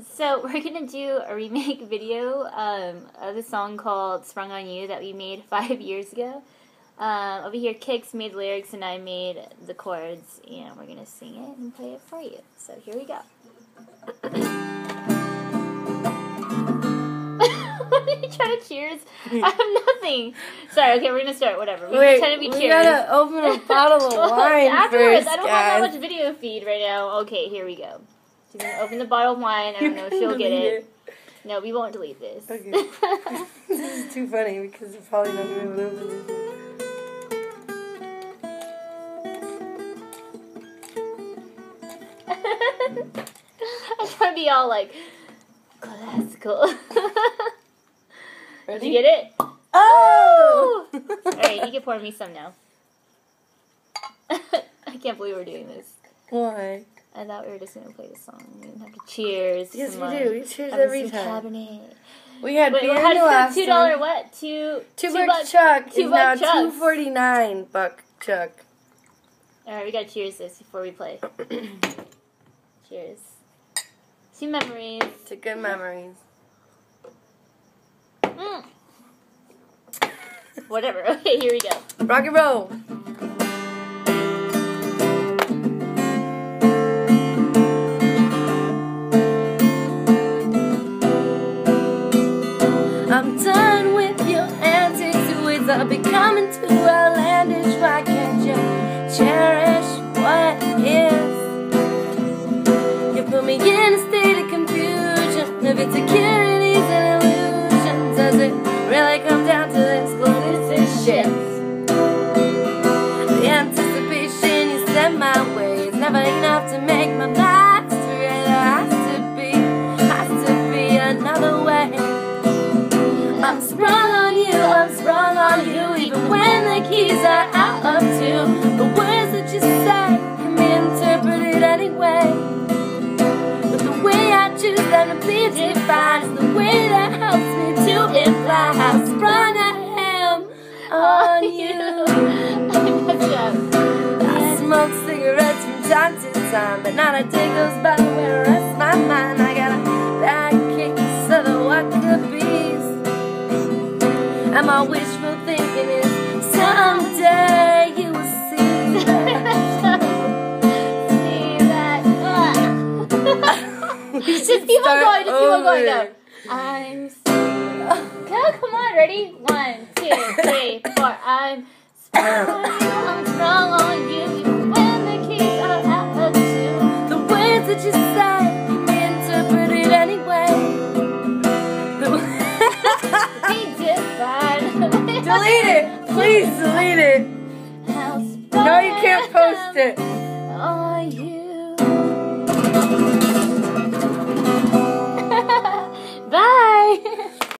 So we're gonna do a remake video um, of the song called "Sprung on You" that we made five years ago. Um, over here, Kix made the lyrics and I made the chords, and we're gonna sing it and play it for you. So here we go. what are you trying to cheers? I have nothing. Sorry. Okay, we're gonna start. Whatever. We Wait, to be we cheers. gotta open a bottle of wine Afterwards, first, I don't guys. have that much video feed right now. Okay, here we go. She's gonna open the bottle of wine. I don't know if she'll get Delete it. No, we won't delete this. Okay. this is too funny because it's probably not gonna move. I'm trying to be all like classical. Did you get it? Oh! Alright, you can pour me some now. I can't believe we're doing this. Why? I thought we were just gonna play the song. We didn't have to cheers. Yes, we do. We cheers every time. Cabernet. We had Wait, beer how in the last two dollar what? Two Two, two buck chuck two is now buck chucks. two forty nine buck chuck. Alright, we gotta cheers this before we play. cheers. To memories. To good memories. Mm. Whatever. Okay, here we go. Rock and roll. I'm done with your antics, ways I've becoming too outlandish. Why can't you cherish what is? You put me in a state of confusion of insecurities and illusions. Does it really come down to this? Cause shit. I'm sprung on you, I'm sprung on you, even when the keys are out of tune. The words that you say can be interpreted anyway. But the way I choose them to be defined is the way that helps me to imply how sprung I am on you. I messed up. I smoke cigarettes from time to time, but not a day goes by And my wishful thinking is someday you will see. See that? Just keep on going, just keep on going now. I'm so... Come on, ready? One, two, three, four. I'm Delete it! Please delete it! No, you can't post it!